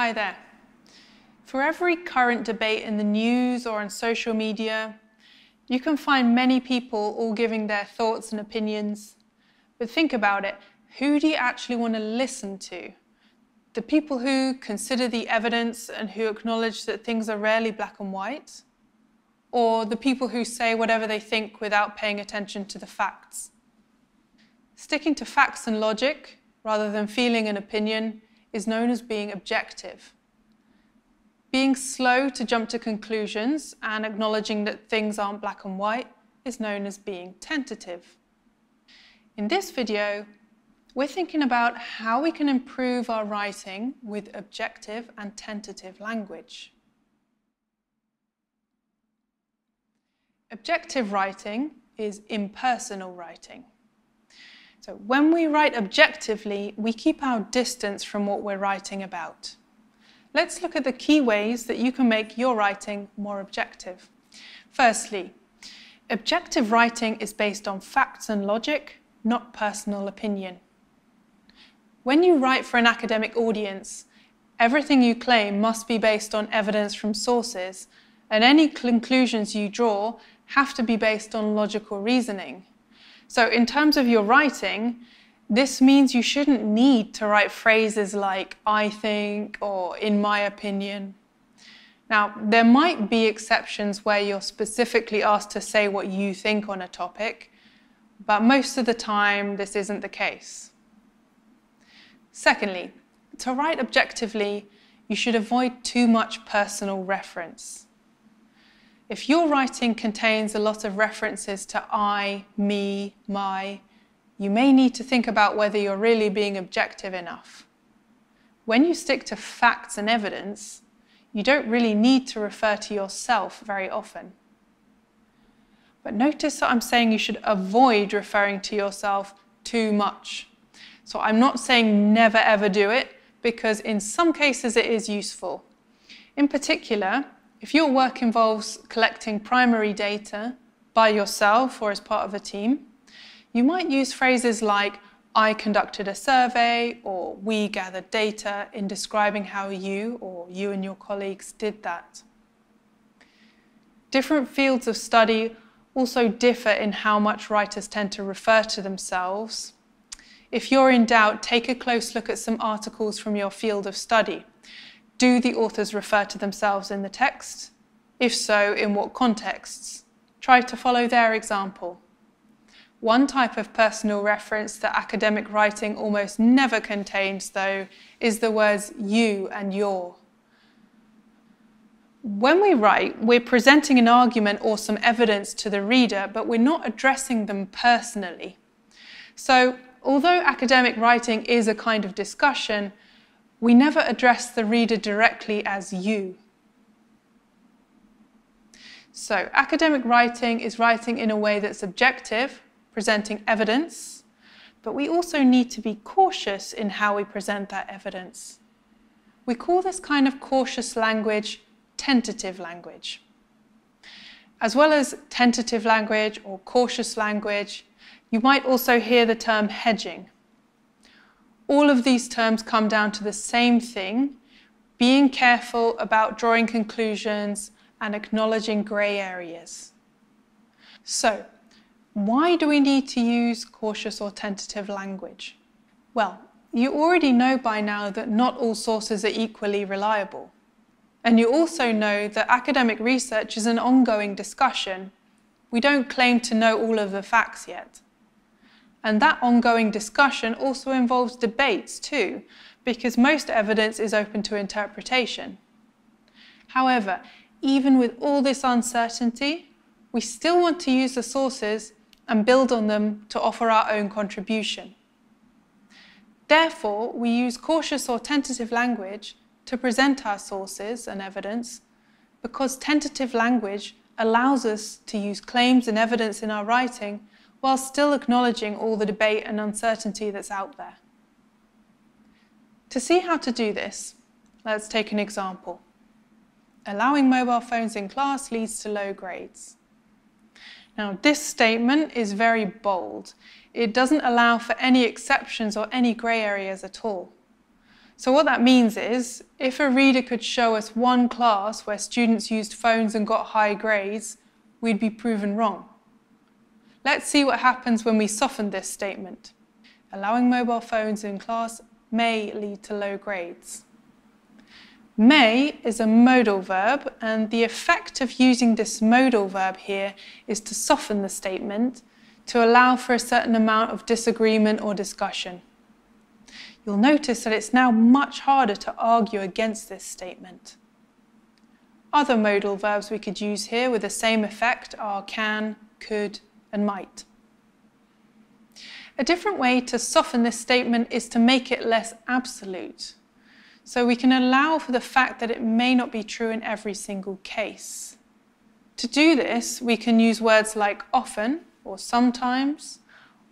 Hi there. For every current debate in the news or on social media, you can find many people all giving their thoughts and opinions. But think about it who do you actually want to listen to? The people who consider the evidence and who acknowledge that things are rarely black and white? Or the people who say whatever they think without paying attention to the facts? Sticking to facts and logic rather than feeling an opinion is known as being objective. Being slow to jump to conclusions and acknowledging that things aren't black and white is known as being tentative. In this video, we're thinking about how we can improve our writing with objective and tentative language. Objective writing is impersonal writing. So when we write objectively, we keep our distance from what we're writing about. Let's look at the key ways that you can make your writing more objective. Firstly, objective writing is based on facts and logic, not personal opinion. When you write for an academic audience, everything you claim must be based on evidence from sources, and any conclusions you draw have to be based on logical reasoning. So in terms of your writing, this means you shouldn't need to write phrases like I think or in my opinion. Now, there might be exceptions where you're specifically asked to say what you think on a topic, but most of the time this isn't the case. Secondly, to write objectively, you should avoid too much personal reference. If your writing contains a lot of references to I, me, my, you may need to think about whether you're really being objective enough. When you stick to facts and evidence, you don't really need to refer to yourself very often. But notice that I'm saying you should avoid referring to yourself too much. So I'm not saying never ever do it, because in some cases it is useful. In particular, if your work involves collecting primary data by yourself or as part of a team, you might use phrases like, I conducted a survey or we gathered data in describing how you or you and your colleagues did that. Different fields of study also differ in how much writers tend to refer to themselves. If you're in doubt, take a close look at some articles from your field of study. Do the authors refer to themselves in the text? If so, in what contexts? Try to follow their example. One type of personal reference that academic writing almost never contains, though, is the words you and your. When we write, we're presenting an argument or some evidence to the reader, but we're not addressing them personally. So, although academic writing is a kind of discussion, we never address the reader directly as you. So, academic writing is writing in a way that's objective, presenting evidence, but we also need to be cautious in how we present that evidence. We call this kind of cautious language tentative language. As well as tentative language or cautious language, you might also hear the term hedging. All of these terms come down to the same thing, being careful about drawing conclusions and acknowledging grey areas. So, why do we need to use cautious or tentative language? Well, you already know by now that not all sources are equally reliable. And you also know that academic research is an ongoing discussion. We don't claim to know all of the facts yet. And that ongoing discussion also involves debates too, because most evidence is open to interpretation. However, even with all this uncertainty, we still want to use the sources and build on them to offer our own contribution. Therefore, we use cautious or tentative language to present our sources and evidence because tentative language allows us to use claims and evidence in our writing while still acknowledging all the debate and uncertainty that's out there. To see how to do this, let's take an example. Allowing mobile phones in class leads to low grades. Now, this statement is very bold. It doesn't allow for any exceptions or any grey areas at all. So what that means is, if a reader could show us one class where students used phones and got high grades, we'd be proven wrong. Let's see what happens when we soften this statement. Allowing mobile phones in class may lead to low grades. May is a modal verb, and the effect of using this modal verb here is to soften the statement to allow for a certain amount of disagreement or discussion you'll notice that it's now much harder to argue against this statement. Other modal verbs we could use here with the same effect are can, could, and might. A different way to soften this statement is to make it less absolute. So we can allow for the fact that it may not be true in every single case. To do this, we can use words like often, or sometimes,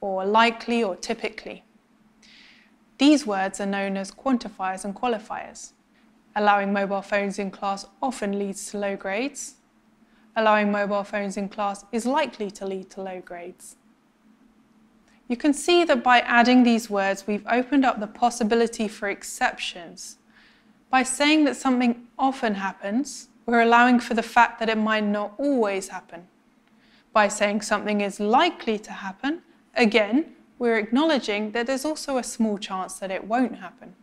or likely, or typically. These words are known as quantifiers and qualifiers. Allowing mobile phones in class often leads to low grades. Allowing mobile phones in class is likely to lead to low grades. You can see that by adding these words, we've opened up the possibility for exceptions. By saying that something often happens, we're allowing for the fact that it might not always happen. By saying something is likely to happen, again, we're acknowledging that there's also a small chance that it won't happen.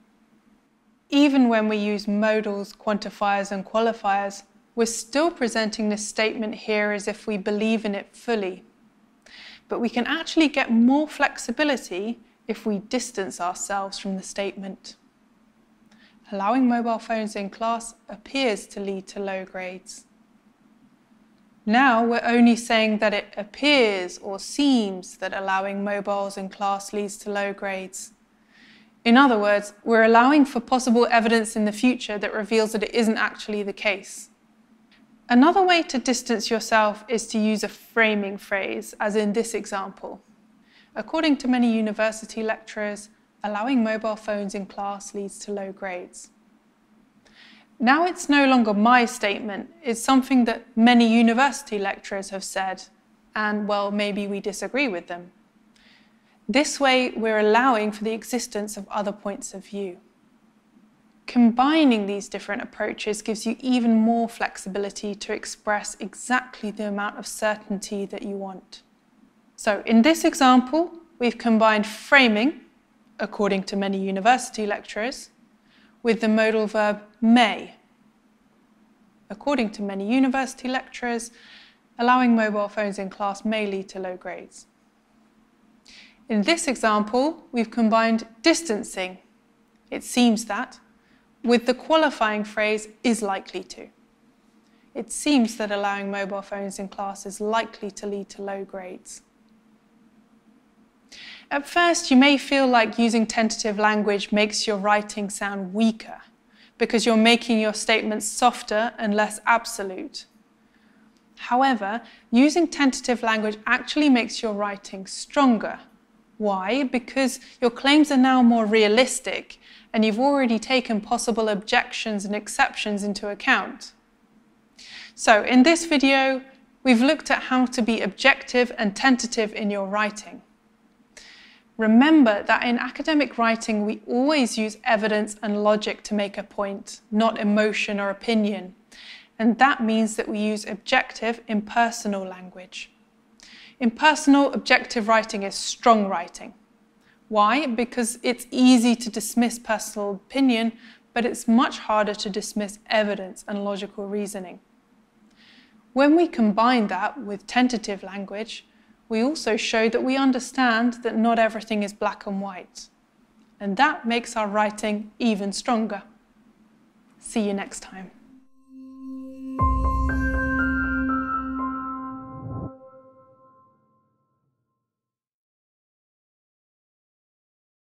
Even when we use modals, quantifiers and qualifiers, we're still presenting this statement here as if we believe in it fully. But we can actually get more flexibility if we distance ourselves from the statement. Allowing mobile phones in class appears to lead to low grades. Now we're only saying that it appears or seems that allowing mobiles in class leads to low grades. In other words, we're allowing for possible evidence in the future that reveals that it isn't actually the case. Another way to distance yourself is to use a framing phrase, as in this example. According to many university lecturers, allowing mobile phones in class leads to low grades. Now it's no longer my statement, it's something that many university lecturers have said, and well, maybe we disagree with them. This way, we're allowing for the existence of other points of view. Combining these different approaches gives you even more flexibility to express exactly the amount of certainty that you want. So in this example, we've combined framing, according to many university lecturers, with the modal verb may. According to many university lecturers, allowing mobile phones in class may lead to low grades. In this example, we've combined distancing, it seems that, with the qualifying phrase is likely to. It seems that allowing mobile phones in class is likely to lead to low grades. At first, you may feel like using tentative language makes your writing sound weaker because you're making your statements softer and less absolute. However, using tentative language actually makes your writing stronger. Why? Because your claims are now more realistic and you've already taken possible objections and exceptions into account. So in this video, we've looked at how to be objective and tentative in your writing. Remember that in academic writing, we always use evidence and logic to make a point, not emotion or opinion. And that means that we use objective, impersonal language. Impersonal, objective writing is strong writing. Why? Because it's easy to dismiss personal opinion, but it's much harder to dismiss evidence and logical reasoning. When we combine that with tentative language, we also show that we understand that not everything is black and white. And that makes our writing even stronger. See you next time.